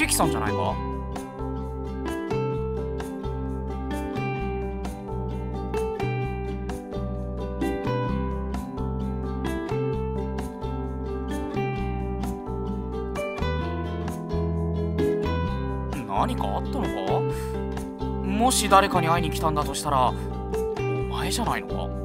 シキさんじゃないか？何かあったのか？もし誰かに会いに来たんだとしたらお前じゃないのか？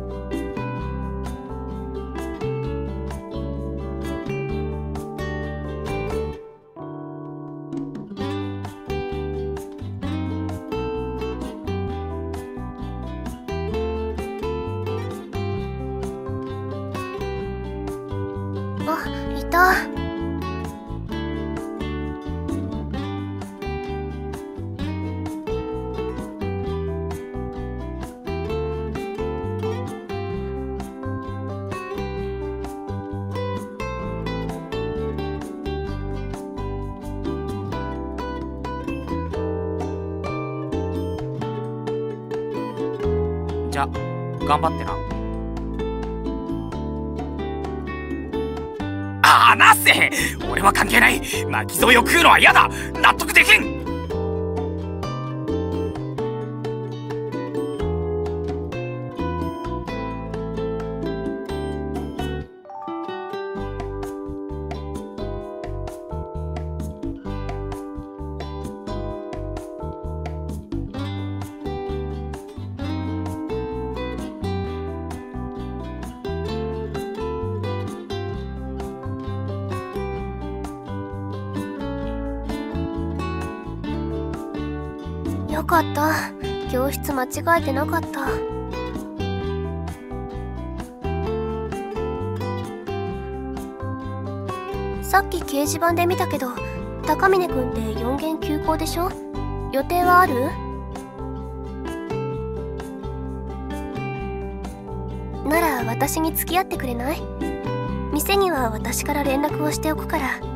じゃ頑張ってな。あなせ。俺は関係ない。巻き添えを食うのは嫌だ。納得できん。よかった。教室間違えてなかった。さっき掲示板で見たけど高峰君って4限休校でしょ？予定はある？なら私に付き合ってくれない？店には私から連絡をしておくから。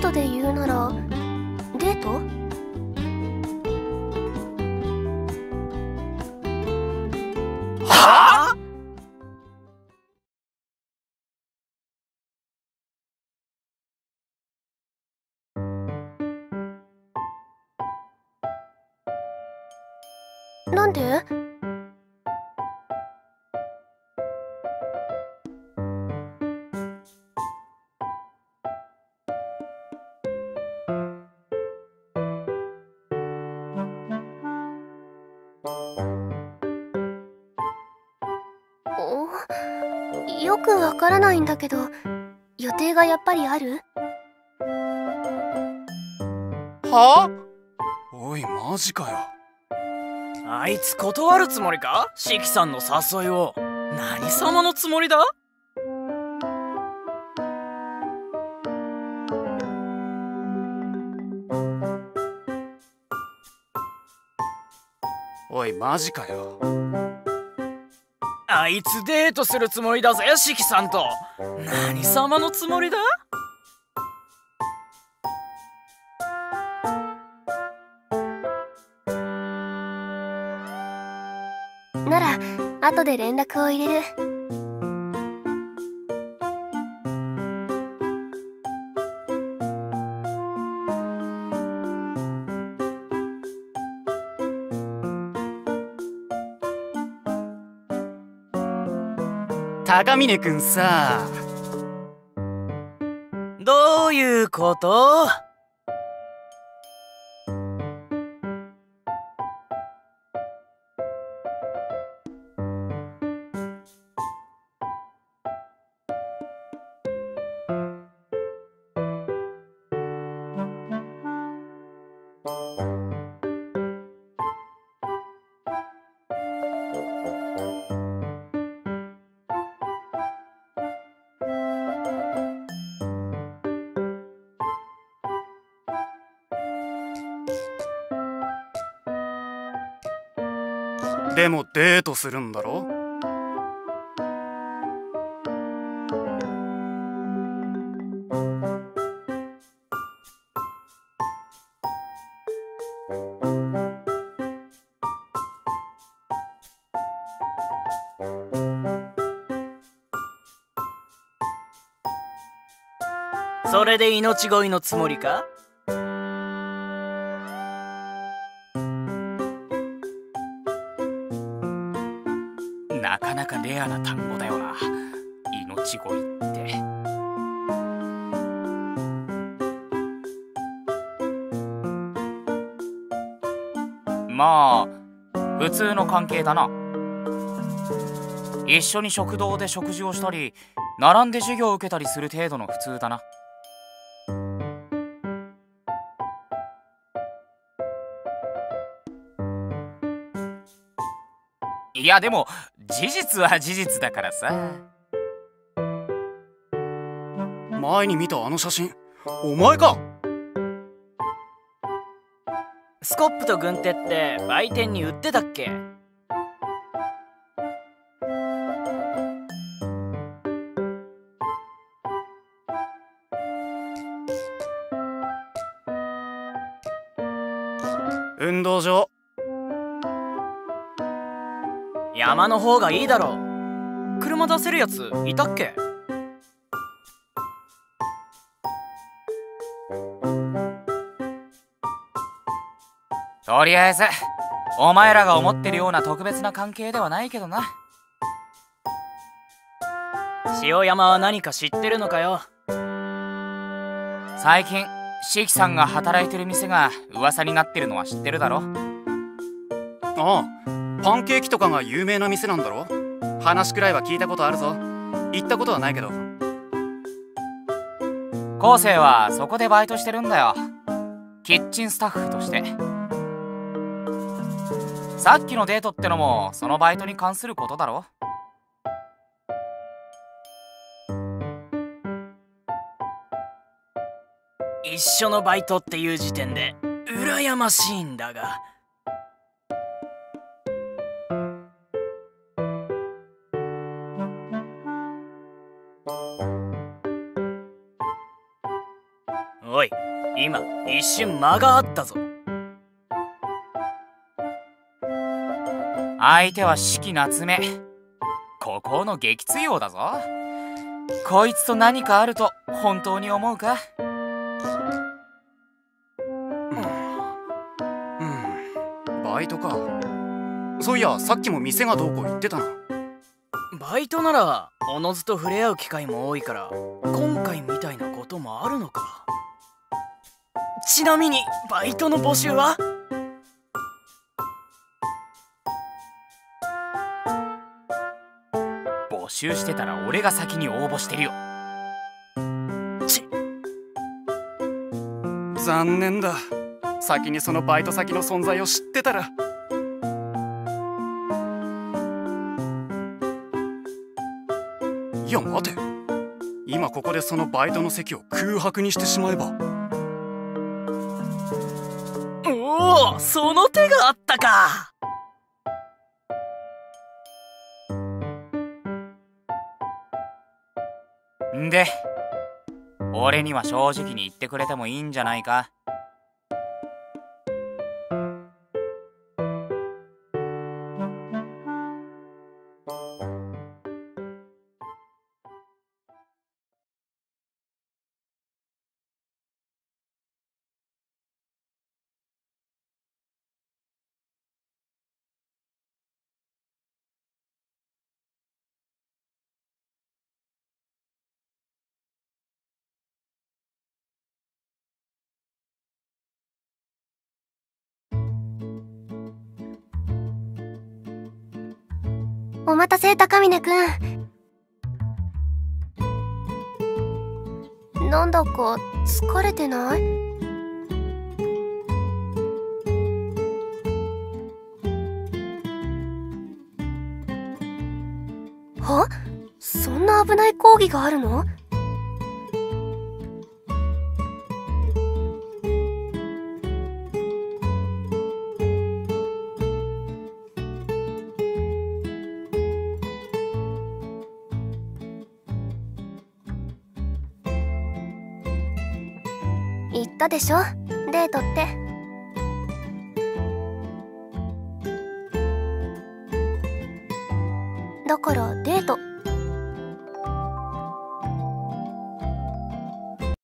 言で言うならデート？はあなんで？よくわからないんだけど予定がやっぱりある？は？あおいマジかよ。あいつ断るつもりか？シキさんの誘いを。何様のつもりだ？おいマジかよ。あいつデートするつもりだぜシキさんと。何様のつもりだ？なら後で連絡を入れる。高峰くんさ。どういうこと？でもデートするんだろ？それで命乞いのつもりか？レアな単語だよ。な命乞いって。まあ普通の関係だな。一緒に食堂で食事をしたり並んで授業を受けたりする程度の普通だな。いやでも事実は事実だからさ。前に見たあの写真。お前か。スコップと軍手って売店に売ってたっけ？運動場山の方がいいだろう。車出せるやついたっけ？とりあえずお前らが思ってるような特別な関係ではないけどな。塩山は何か知ってるのかよ？最近シキさんが働いてる店が噂になってるのは知ってるだろ？ああ。パンケーキとかが有名な店なんだろ？話くらいは聞いたことあるぞ。行ったことはないけど。昴生はそこでバイトしてるんだよ。キッチンスタッフとして。さっきのデートってのもそのバイトに関することだろ？一緒のバイトっていう時点で羨ましいんだが今一瞬間があったぞ。相手は四季夏目。孤高の激強だぞ。こいつと何かあると本当に思うか？うん。バイトか。そういやさっきも店がどうこう言ってたな。バイトならおのずと触れ合う機会も多いから今回みたいなこともあるのかちなみにバイトの募集は？募集してたら俺が先に応募してるよ。ち。残念だ。先にそのバイト先の存在を知ってたら。いや待て。今ここでそのバイトの席を空白にしてしまえば。おその手があったか。んで俺には正直に言ってくれてもいいんじゃないか。お待たせ高峰くん。なんだか疲れてない？は？そんな危ない講義があるの？言ったでしょ？デートって。だから